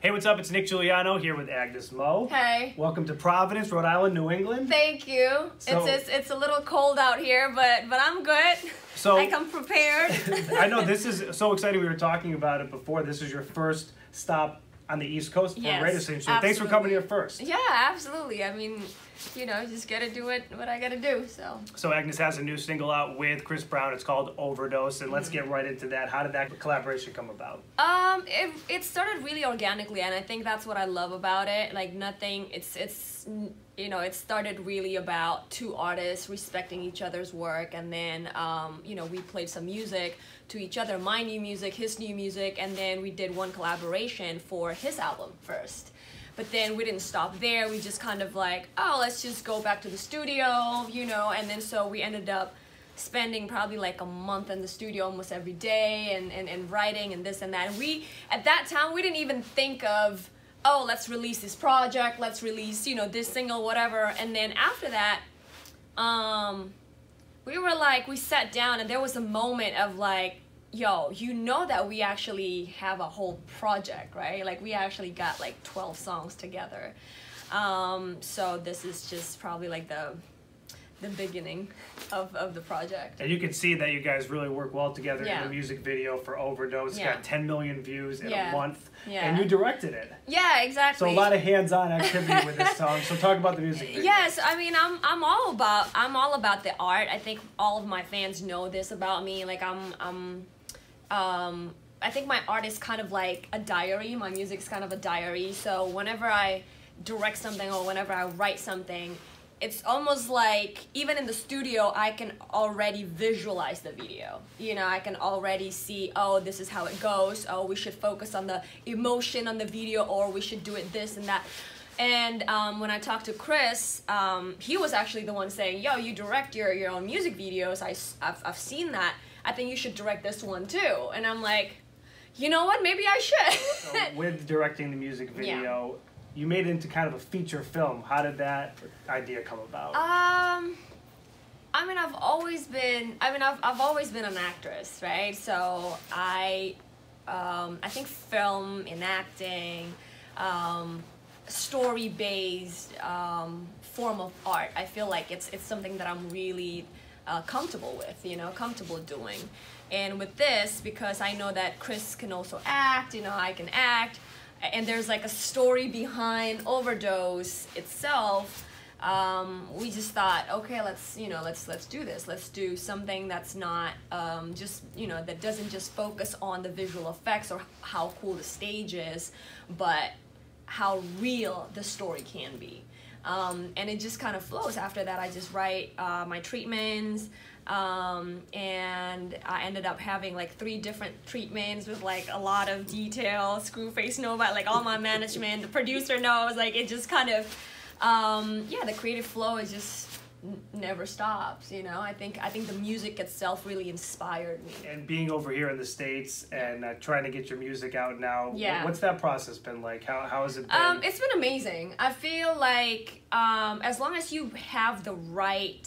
Hey, what's up? It's Nick Giuliano here with Agnez Mo. Hey. Welcome to Providence, Rhode Island, New England. Thank you. So- it's, it's it's a little cold out here, but but I'm good. So- I come prepared. I know this is so exciting. We were talking about it before. This is your first stop on the East Coast for Yes, radio station. So thanks for coming here first. yeah, absolutely. I mean, you know, just gotta do it what I gotta do. So So Agnez has a new single out with Chris Brown. It's called Overdose, and Mm-hmm. let's get right into that. How did that collaboration come about? um, it it started really organically, and I think that's what I love about it. Like nothing. It's it's you know, it started really about two artists respecting each other's work, and then um, you know, we played some music to each other, my new music, his new music, and then we did one collaboration for his album first. But then we didn't stop there. We just kind of like, oh, let's just go back to the studio, you know, and then so we ended up spending probably like a month in the studio almost every day and, and, and writing and this and that. And we, at that time, we didn't even think of, oh, let's release this project, let's release, you know, this single, whatever. And then after that, um, we were like, we sat down and there was a moment of like, yo, you know that we actually have a whole project, right? Like we actually got like 12 songs together. Um, so this is just probably like the the beginning of, of the project. And you can see that you guys really work well together Yeah. in the music video for Overdose. It's Yeah. got 10 million views in Yeah. a month, Yeah. and you directed it. Yeah, exactly. So a lot of hands-on activity with this song. So talk about the music video. Yes, I mean I'm I'm all about I'm all about the art. I think all of my fans know this about me. Like I'm I'm um I think my art is kind of like a diary. My music's kind of a diary. So whenever I direct something or whenever I write something, it's almost like even in the studio I can already visualize the video. You know, I can already see, oh, this is how it goes. Oh, we should focus on the emotion on the video or we should do it this and that. And um, when I talked to Chris, um, he was actually the one saying, "Yo, you direct your, your own music videos. I, have I've seen that. I think you should direct this one too." And I'm like, "You know what? Maybe I should." So with directing the music video, you made it into kind of a feature film. How did that idea come about? Um, I mean, I've always been. I mean, I've I've always been an actress, right? So I, um, I think film and acting, um, story based um, form of art. I feel like it's it's something that I'm really uh, comfortable with. You know, comfortable doing. And with this, because I know that Chris can also act. You know, I can act. And there's like a story behind Overdose itself um, we just thought, okay, let's you know, let's let's do this. Let's do something that's not um, just you know that doesn't just focus on the visual effects or how cool the stage is, but how real the story can be. Um, and it just kind of flows. After that, I just write uh, my treatments. Um, and I ended up having like three different treatments with like a lot of detail. Screwface know about like all my management. The producer knows. Like it just kind of um, yeah, the creative flow is just never stops. You know, I think I think the music itself really inspired me. and being over here in the states and uh, trying to get your music out now, Yeah. what's that process been like? How, how has it been? Um, it's been amazing. I feel like um, as long as you have the right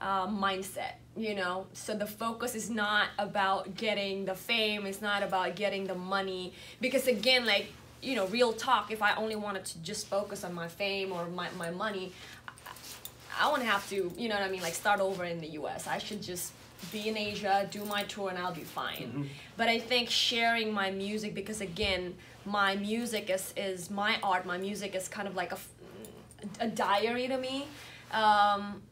uh, mindset, you know, so the focus is not about getting the fame, it's not about getting the money. Because again, like, you know, real talk, if I only wanted to just focus on my fame or my, my money, I wouldn't have to, you know what I mean, like start over in the US. I should just be in Asia, do my tour, and I'll be fine. But I think sharing my music, because again, my music is, is my art, my music is kind of like a, a diary to me. Um,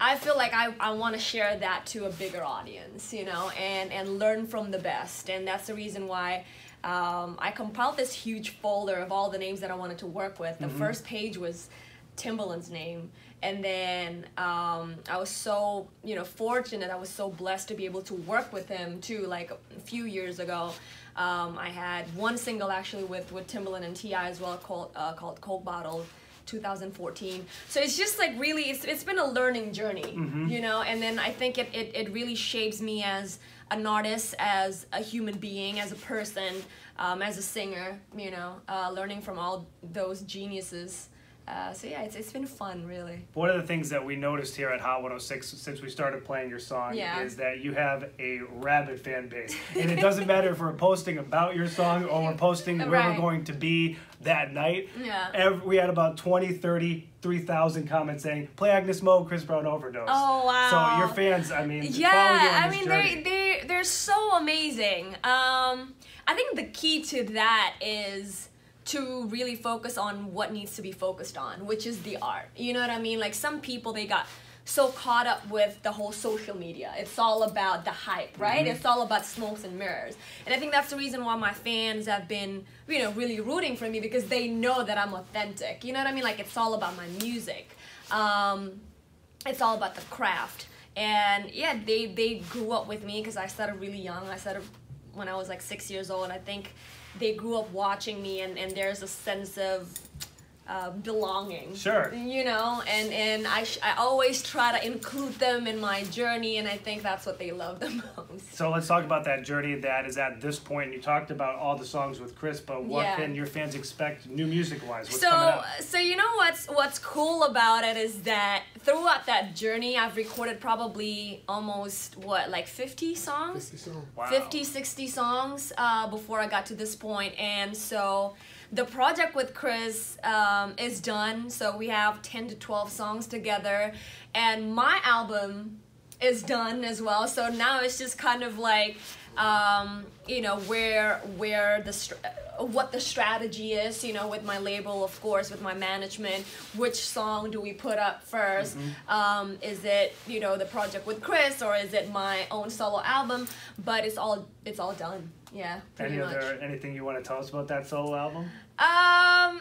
I feel like I, I want to share that to a bigger audience, you know, and, and learn from the best. And that's the reason why um, I compiled this huge folder of all the names that I wanted to work with. The first page was Timbaland's name. And then um, I was so, you know, fortunate. I was so blessed to be able to work with him too. Like a few years ago, um, I had one single actually with, with Timbaland and T.I. as well called uh, called Coke Bottle. 2014 so it's just like really it's, it's been a learning journey you know and then i think it, it, it really shapes me as an artist as a human being as a person um, as a singer you know uh, learning from all those geniuses uh, so yeah, it's, it's been fun, really. One of the things that we noticed here at Hot 106 since we started playing your song Yeah. is that you have a rabid fan base. And it doesn't matter if we're posting about your song or we're posting where we're going to be that night. Yeah. Every, we had about 20, 30, 3,000 comments saying, play Agnez Mo, Chris Brown overdose. Oh, wow. So your fans, I mean, Yeah, I mean journey. they they they're so amazing. Um, I think the key to that is to really focus on what needs to be focused on, which is the art. You know what I mean? Like some people they got so caught up with the whole social media. It's all about the hype, right? It's all about smokes and mirrors. And I think that's the reason why my fans have been, you know, really rooting for me because they know that I'm authentic. You know what I mean? Like it's all about my music. Um, it's all about the craft and yeah they they grew up with me because i started really young i started when i was like six years old i think they grew up watching me and, and there's a sense of uh, belonging Sure. you know and and I, sh- I always try to include them in my journey and i think that's what they love the most So let's talk about that journey that is at this point. You talked about all the songs with Chris, but what Yeah. can your fans expect new music wise? What's so coming up? so you know what's what's cool about it is that throughout that journey i've recorded probably almost what like 50 songs 50 songs. Wow. 50 60 songs uh, before i got to this point and so the project with chris um, is done so we have 10 to 12 songs together. And my album is done as well so now it's just kind of like um, you know where where the what the strategy is you know with my label of course with my management. Which song do we put up 1st um, is it you know the project with chris or is it my own solo album? But it's all it's all done yeah Any much other anything you want to tell us about that solo album? um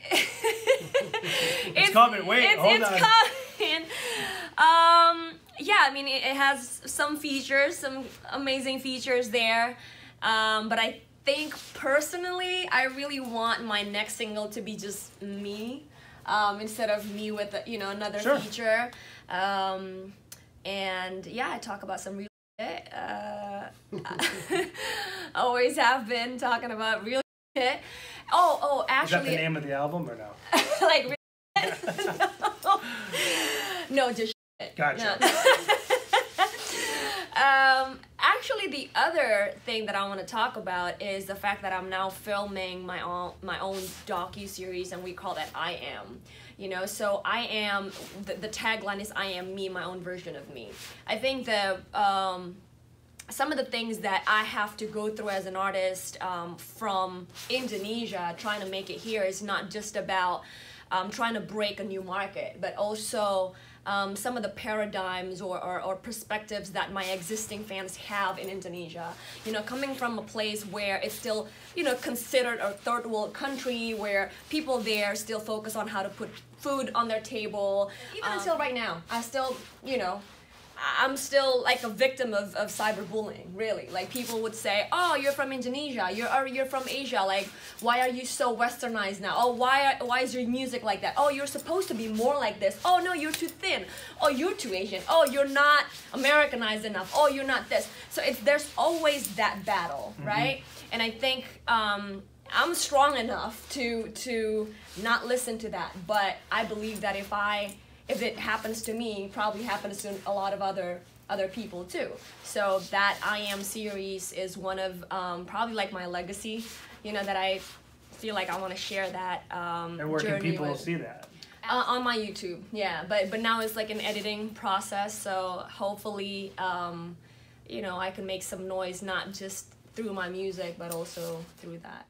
it's, coming. Wait, it's, hold it's on. coming. Um, yeah, I mean, it, it has some features, some amazing features there. Um, but I think personally, I really want my next single to be just me, um, instead of me with you know another Sure. feature. Um, and yeah, I talk about some real shit. Uh, always have been talking about real shit. Oh, oh, Is that actually, the name of the album or no? like real no. no, just shit. Gotcha. No. um, actually, the other thing that I want to talk about is the fact that I'm now filming my own my own docu series, and we call that I Am. You know, so I am the, the tagline is I am me, my own version of me. I think the um, some of the things that I have to go through as an artist um, from Indonesia, trying to make it here, is not just about um, trying to break a new market, but also um, some of the paradigms or, or, or perspectives that my existing fans have in Indonesia. You know, coming from a place where it's still, you know, considered a third world country, where people there still focus on how to put food on their table. Even Um, until right now, I still, you know, I'm still like a victim of, of cyberbullying, really. Like people would say, "Oh, you're from Indonesia. You're or you're from Asia. Like, why are you so westernized now? Oh, why are, why is your music like that? Oh, you're supposed to be more like this. Oh no, you're too thin. Oh, you're too Asian. Oh, you're not Americanized enough. Oh, you're not this." So it's there's always that battle, right? And I think um, I'm strong enough to to not listen to that, but I believe that if I if it happens to me, probably happens to a lot of other other people too. So that I am series is one of um, probably like my legacy. You know that I feel like I want to share that. Um, And where can people with- see that? uh, on my YouTube, yeah. But but now it's like an editing process, so hopefully, um, you know, I can make some noise not just through my music, but also through that.